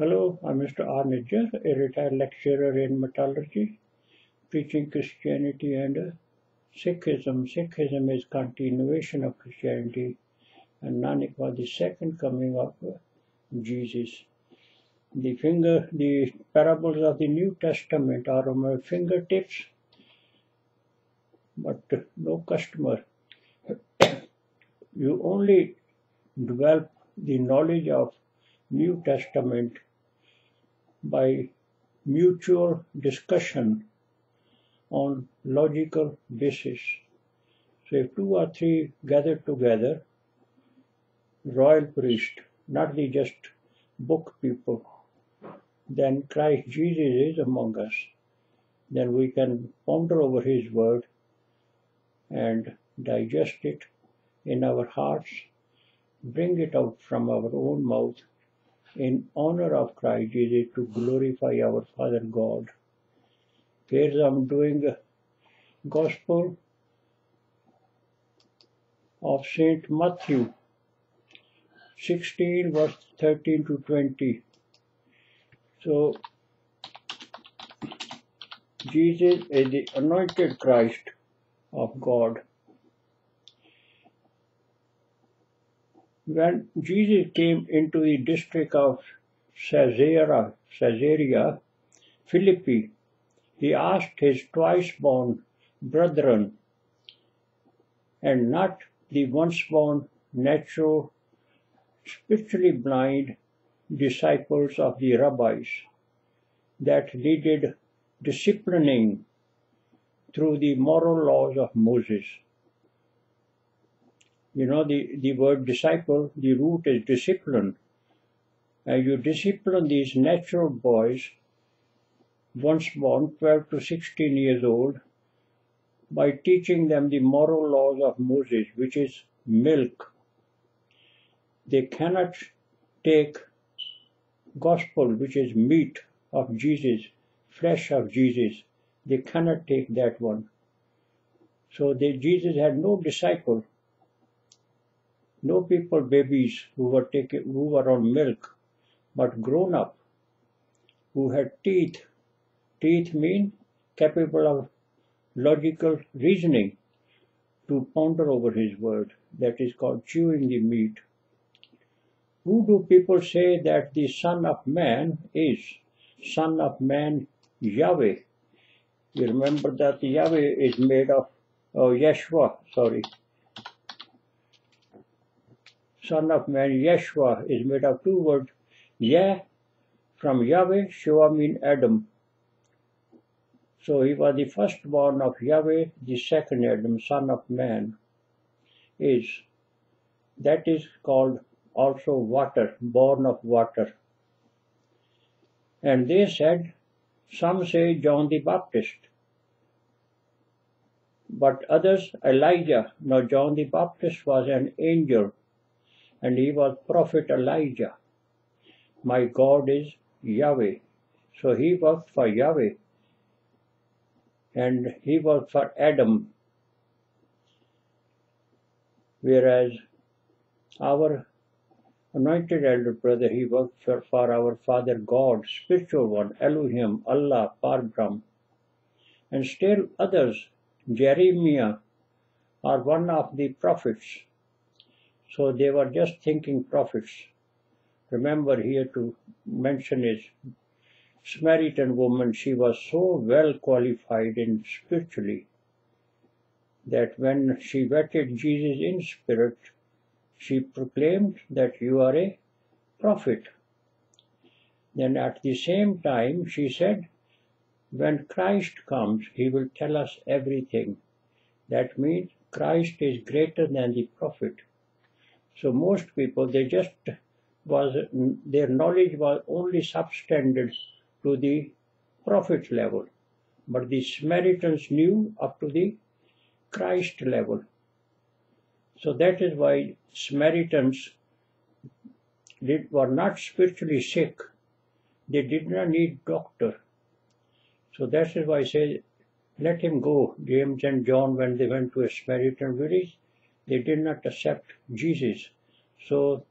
Hello, I'm Mr. R. Nijjhar, a retired lecturer in metallurgy, preaching Christianity and Sikhism. Sikhism is continuation of Christianity, and Nanak was the second coming of Jesus. The finger, the parables of the New Testament are on my fingertips, but no customer. you only develop the knowledge of New Testament by mutual discussion on logical basis. So if two or three gather together, royal priest, not the just book people, then Christ Jesus is among us. Then we can ponder over his word and digest it in our hearts, bring it out from our own mouth in honor of Christ Jesus to glorify our Father God. Here I'm doing the Gospel of Saint Matthew 16 verse 13 to 20. So Jesus is the anointed Christ of God. When Jesus came into the district of Caesarea, Caesarea Philippi, he asked his twice born brethren, and not the once born natural, spiritually blind disciples of the rabbis, that needed disciplining through the moral laws of Moses. You know, the, the word disciple, the root is discipline. And you discipline these natural boys, once born, 12 to 16 years old, by teaching them the moral laws of Moses, which is milk. They cannot take gospel, which is meat of Jesus, flesh of Jesus. They cannot take that one. So they, Jesus had no disciple, no people, babies who were taken, who were on milk, but grown up, who had teeth. Teeth mean capable of logical reasoning to ponder over his word. That is called chewing the meat. Who do people say that the Son of Man is? Son of Man Yahweh. You remember that Yahweh is made of, oh, Yeshua, sorry. Son of Man Yeshua is made of two words. Yah from Yahweh, Shua mean Adam. So he was the firstborn of Yahweh, the second Adam, son of man, is. That is called also water, born of water. And they said, some say John the Baptist, but others Elijah. Now John the Baptist was an angel, and he was prophet Elijah. My God is Yahweh. So he worked for Yahweh, and he worked for Adam. Whereas our anointed elder brother, he worked for, for our Father God, spiritual one, Elohim, Allah, Parbrahm. And still others, Jeremiah, are one of the prophets. So they were just thinking prophets. Remember here to mention is Samaritan woman, she was so well qualified in spiritually that when she vetted Jesus in spirit, she proclaimed that you are a prophet. Then at the same time, she said, when Christ comes, he will tell us everything. That means Christ is greater than the prophet. So most people, they just was, their knowledge was only substandard to the prophet level. But the Samaritans knew up to the Christ level. So that is why Samaritans did, were not spiritually sick. They did not need doctor. So that is why I say, let him go. James and John, when they went to a Samaritan village, they did not accept Jesus. So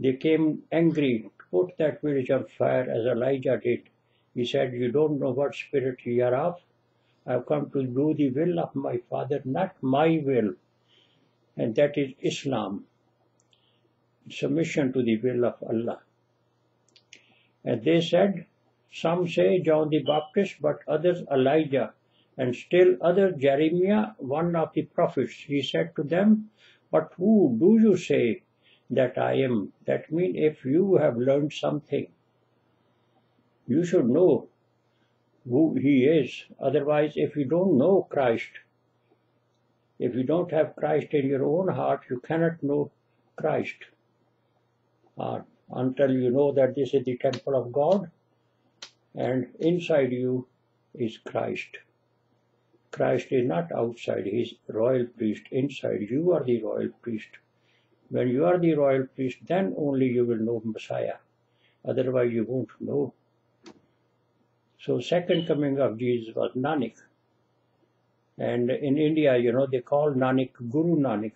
they came angry put that village on fire as Elijah did. He said, You don't know what spirit you are of. I've come to do the will of my Father, not my will. And that is Islam. Submission to the will of Allah. And they said, Some say John the Baptist, but others Elijah, and still other Jeremiah, one of the prophets. He said to them, But who do you say that I am? That means if you have learned something, you should know who he is. Otherwise, if you don't know Christ, if you don't have Christ in your own heart, you cannot know Christ. Uh, until you know that this is the temple of God and inside you is Christ. Christ is not outside, he is royal priest inside. You are the royal priest. When you are the royal priest, then only you will know Messiah. Otherwise you won't know. So second coming of Jesus was Nanak. And in India, you know, they call Nanak Guru Nanak.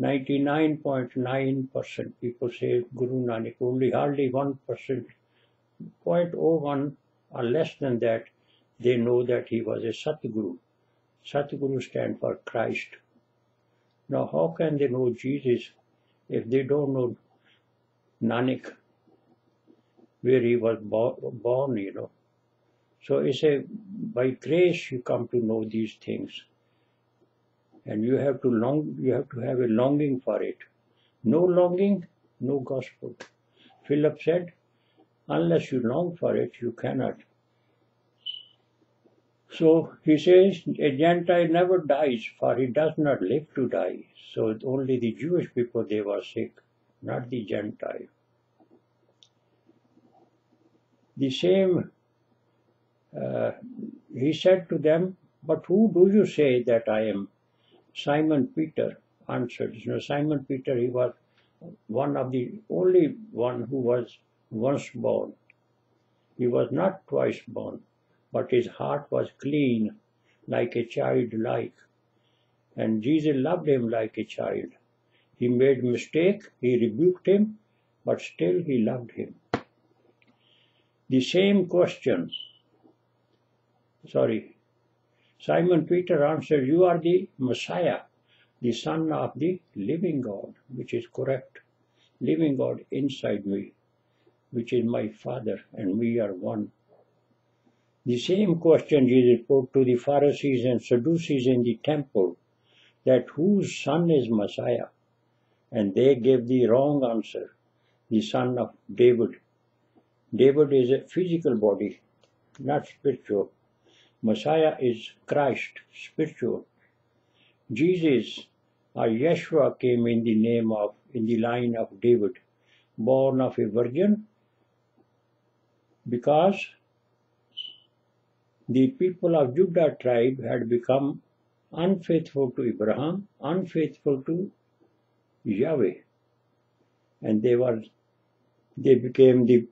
99.9% people say Guru Nanak, only hardly 1%, 0.01 or less than that, they know that he was a Satguru. Satguru stands for Christ. Now, how can they know Jesus if they don't know Nanak, where he was born, you know? So it's a, by grace you come to know these things and you have to long you have to have a longing for it no longing no gospel philip said unless you long for it you cannot so he says a gentile never dies for he does not live to die so only the jewish people they were sick not the gentile the same uh, he said to them but who do you say that i am Simon Peter answered. You know, Simon Peter, he was one of the only one who was once born. He was not twice born, but his heart was clean, like a child like. And Jesus loved him like a child. He made mistake, he rebuked him, but still he loved him. The same question, sorry, Simon Peter answered, You are the Messiah, the Son of the living God, which is correct. Living God inside me, which is my Father, and we are one. The same question Jesus put to the Pharisees and Sadducees in the temple that whose son is Messiah? And they gave the wrong answer, the son of David. David is a physical body, not spiritual. Messiah is Christ, spiritual. Jesus or Yeshua came in the name of, in the line of David, born of a virgin, because the people of Judah tribe had become unfaithful to Abraham, unfaithful to Yahweh, and they were they became the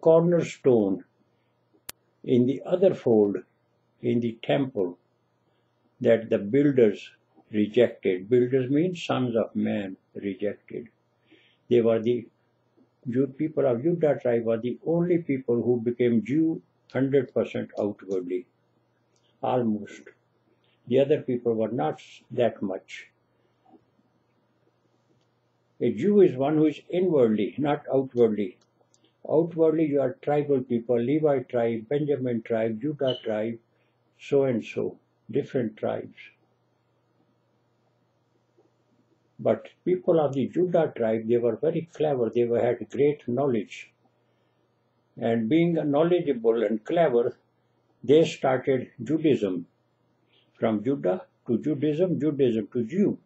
cornerstone in the other fold, in the temple, that the builders rejected. Builders means sons of man rejected. They were the Jew people of Judah tribe were the only people who became Jew 100% outwardly, almost. The other people were not that much. A Jew is one who is inwardly, not outwardly. Outwardly, you are tribal people, Levi tribe, Benjamin tribe, Judah tribe, so and so, different tribes. But people of the Judah tribe, they were very clever, they had great knowledge. And being knowledgeable and clever, they started Judaism. From Judah to Judaism, Judaism to Jew.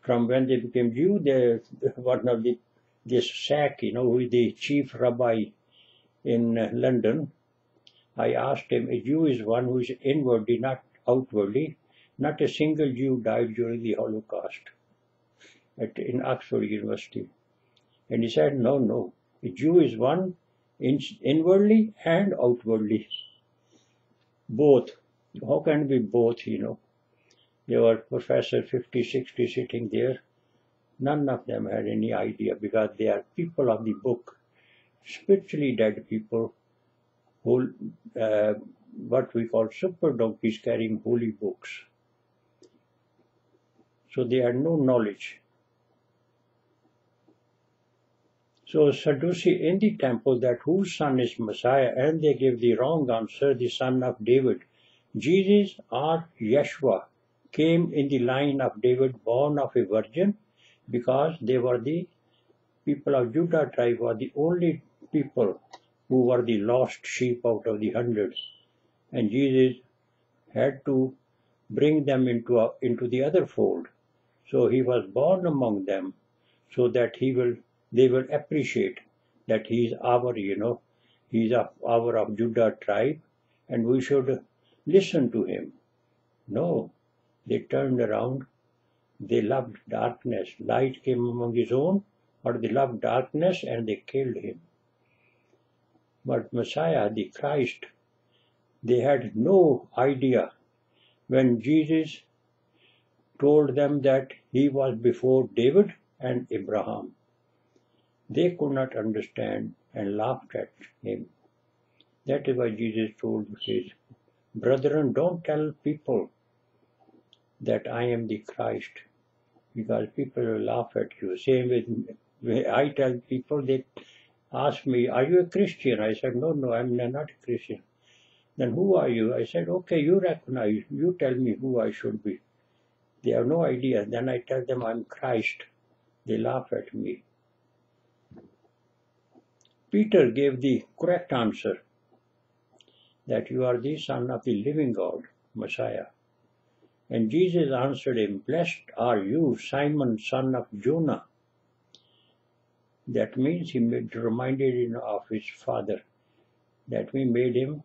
From when they became Jew, they one of the this Sack, you know, who is the chief rabbi in London, I asked him, a Jew is one who is inwardly, not outwardly. Not a single Jew died during the Holocaust at, in Oxford University. And he said, no, no, a Jew is one inwardly and outwardly. Both. How can be both, you know? There were Professor 50, 60 sitting there None of them had any idea because they are people of the book, spiritually dead people who, uh, what we call super donkeys carrying holy books. So they had no knowledge. So Sadducee in the temple that whose son is Messiah, and they give the wrong answer, the son of David. Jesus or Yeshua came in the line of David, born of a virgin, because they were the people of Judah tribe were the only people who were the lost sheep out of the hundreds. And Jesus had to bring them into, a, into the other fold. So he was born among them so that he will they will appreciate that he is our, you know, he is of our of Judah tribe, and we should listen to him. No, they turned around. They loved darkness. Light came among his own, but they loved darkness and they killed him. But Messiah, the Christ, they had no idea when Jesus told them that he was before David and Abraham. They could not understand and laughed at him. That is why Jesus told his brethren, don't tell people that I am the Christ, because people will laugh at you. Same with me. I tell people, they ask me, Are you a Christian? I said, No, no, I'm not a Christian. Then who are you? I said, Okay, you recognize, you tell me who I should be. They have no idea. Then I tell them I'm Christ. They laugh at me. Peter gave the correct answer that you are the Son of the living God, Messiah. And Jesus answered him, Blessed are you, Simon, son of Jonah. That means he made, reminded him of his father, that we made him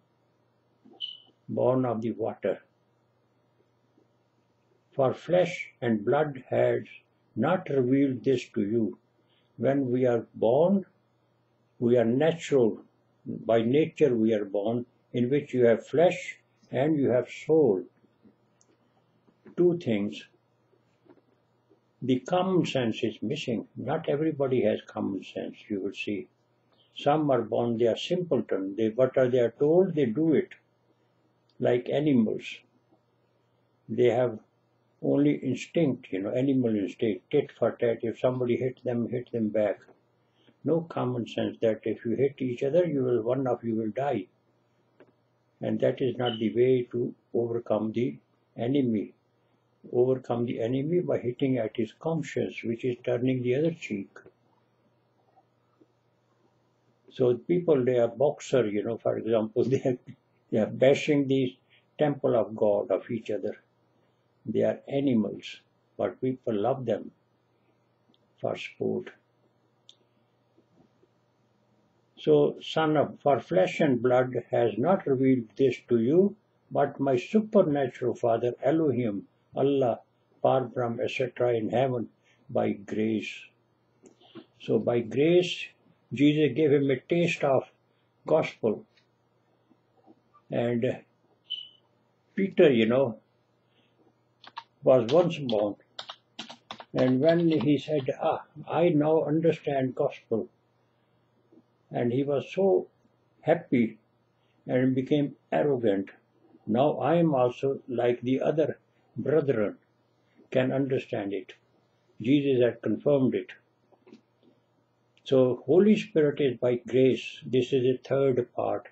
born of the water. For flesh and blood has not revealed this to you. When we are born, we are natural. By nature we are born, in which you have flesh and you have soul. Two things. The common sense is missing. Not everybody has common sense, you will see. Some are born, they are simpleton. They what are they are told, they do it. Like animals. They have only instinct, you know, animal instinct, tit for tat. If somebody hit them, hit them back no common sense that if you hit each other, you will one of you will die. And that is not the way to overcome the enemy. Overcome the enemy by hitting at his conscience, which is turning the other cheek. So people, they are boxer, you know, for example, they are, they are bashing the temple of God of each other. They are animals, but people love them for sport. So, son of, for flesh and blood has not revealed this to you, but my supernatural Father Elohim, Allah, Parbrahm, etc. in heaven by grace. So by grace, Jesus gave him a taste of gospel. And Peter, you know, was once born. And when he said, ah, I now understand gospel, and he was so happy and became arrogant. Now I am also like the other brethren, can understand it. Jesus had confirmed it. So Holy Spirit is by grace. This is the third part.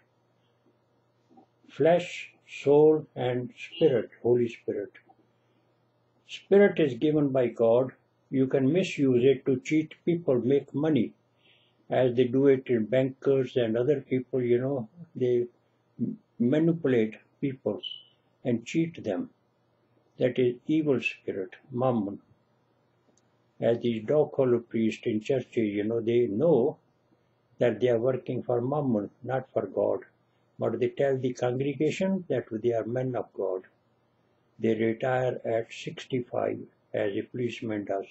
Flesh, soul, and spirit, Holy Spirit. Spirit is given by God. You can misuse it to cheat people, make money as they do it in bankers and other people, you know, they manipulate people and cheat them. That is evil spirit, mammon. As these dog collar priests in churches, you know, they know that they are working for mammon, not for God. But they tell the congregation that they are men of God. They retire at 65 as a policeman does.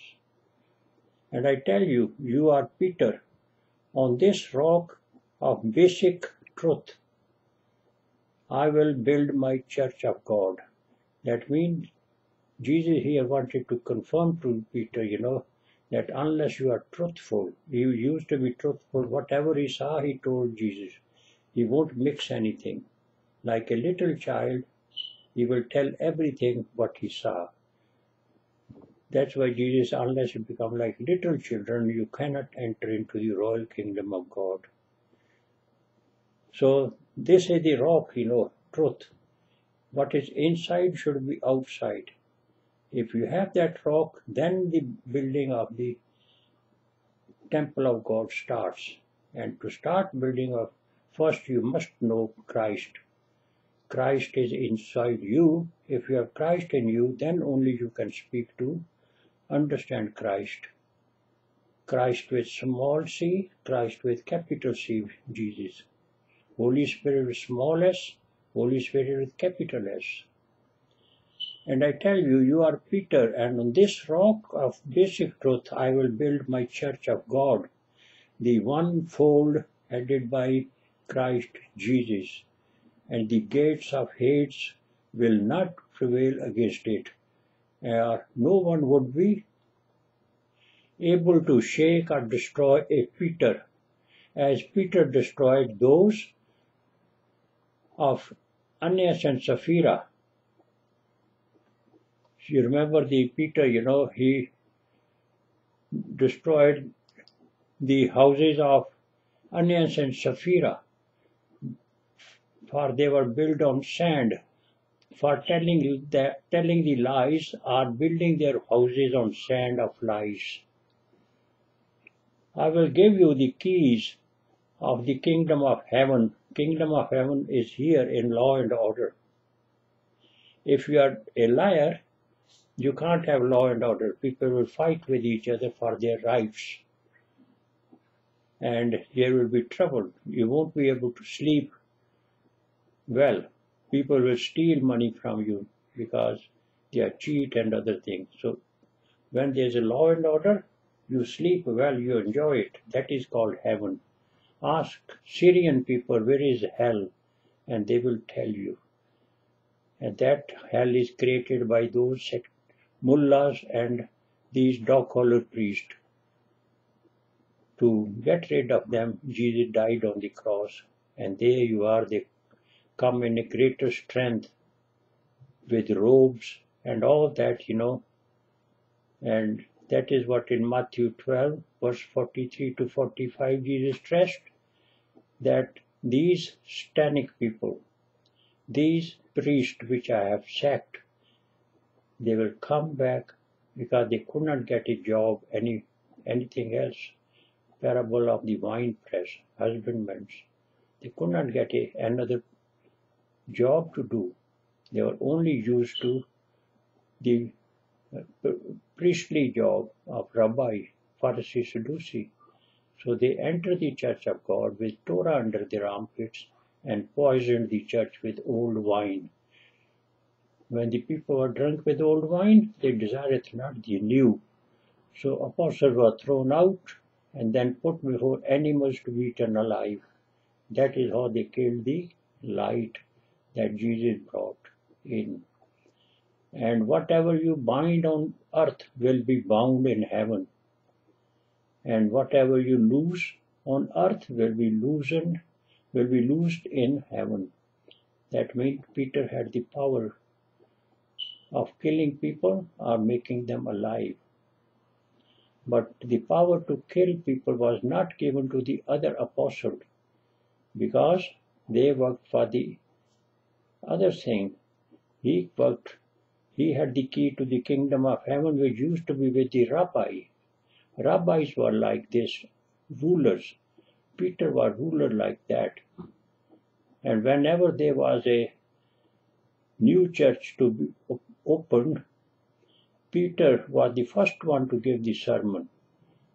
And I tell you, you are Peter, on this rock of basic truth, I will build my church of God. That means Jesus here wanted to confirm to Peter, you know, that unless you are truthful, he used to be truthful, whatever he saw, he told Jesus. He won't mix anything. Like a little child, he will tell everything what he saw. That's why Jesus, unless you become like little children, you cannot enter into the royal kingdom of God. So this is the rock, you know, truth. What is inside should be outside. If you have that rock, then the building of the temple of God starts. And to start building of, first you must know Christ. Christ is inside you. If you have Christ in you, then only you can speak to understand Christ. Christ with small c, Christ with capital C, Jesus. Holy Spirit with small s, Holy Spirit with capital S. And I tell you, you are Peter, and on this rock of basic truth I will build my church of God, the one fold headed by Christ Jesus, and the gates of Hades will not prevail against it Uh, no one would be able to shake or destroy a Peter, as Peter destroyed those of Ananias and Sapphira. You remember the Peter, you know, he destroyed the houses of Ananias and Sapphira, for they were built on sand for telling the, telling the lies are building their houses on sand of lies. I will give you the keys of the kingdom of heaven. Kingdom of heaven is here in law and order. If you are a liar, you can't have law and order. People will fight with each other for their rights. And there will be trouble. You won't be able to sleep well people will steal money from you because they are cheat and other things. So when there's a law and order, you sleep well, you enjoy it. That is called heaven. Ask Syrian people where is hell, and they will tell you. And that hell is created by those mullahs and these dog collar priests. To get rid of them, Jesus died on the cross, and there you are, they come in a greater strength with robes and all that, you know. And that is what in Matthew 12, verse 43 to 45, Jesus stressed that these Stanic people, these priests which I have sacked, they will come back because they could not get a job, any anything else. Parable of the wine press, husbandmen. They could not get a, another job to do. They were only used to the uh, priestly job of Rabbi, Pharisee, Sadducee. So they entered the church of God with Torah under their armpits and poisoned the church with old wine. When the people were drunk with old wine, they desired not the new. So apostles were thrown out and then put before animals to be eaten alive. That is how they killed the light that Jesus brought in. And whatever you bind on earth will be bound in heaven. And whatever you loose on earth will be loosened, will be loosed in heaven. That means Peter had the power of killing people or making them alive. But the power to kill people was not given to the other apostles because they worked for the other thing, he worked, he had the key to the kingdom of heaven, which used to be with the rabbi. Rabbis were like this, rulers. Peter was ruler like that. And whenever there was a new church to be opened, Peter was the first one to give the sermon,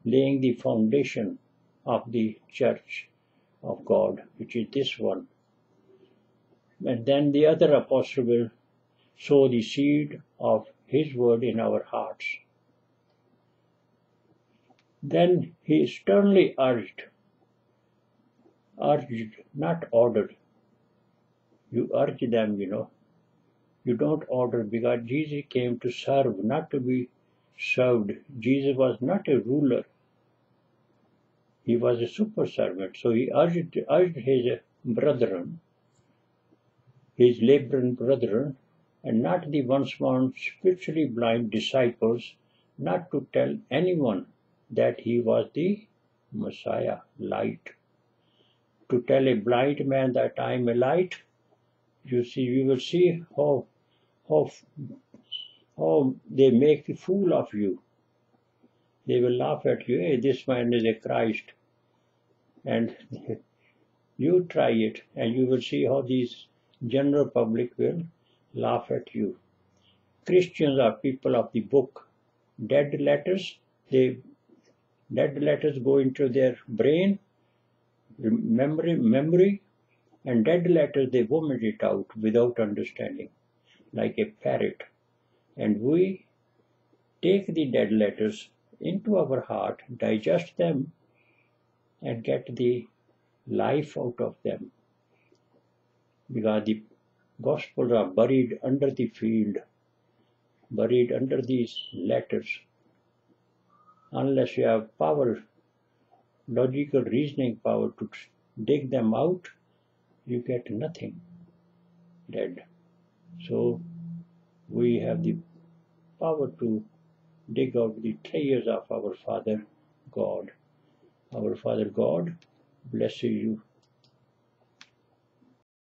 laying the foundation of the church of God, which is this one. And then the other apostle will sow the seed of his word in our hearts. Then he sternly urged, urged, not ordered. You urge them, you know. You don't order because Jesus came to serve, not to be served. Jesus was not a ruler. He was a super servant. So he urged, urged his brethren, his laboring brethren, and not the once born spiritually blind disciples, not to tell anyone that he was the Messiah, light. To tell a blind man that I am a light, you see, you will see how, how, how they make a fool of you. They will laugh at you, hey, this man is a Christ. And you try it, and you will see how these general public will laugh at you. Christians are people of the book. Dead letters, they dead letters go into their brain, memory, memory, and dead letters they vomit it out without understanding, like a parrot. And we take the dead letters into our heart, digest them, and get the life out of them. Because the Gospels are buried under the field, buried under these letters. Unless you have power, logical reasoning power to dig them out, you get nothing dead. So we have the power to dig out the treasures of our Father God. Our Father God blesses you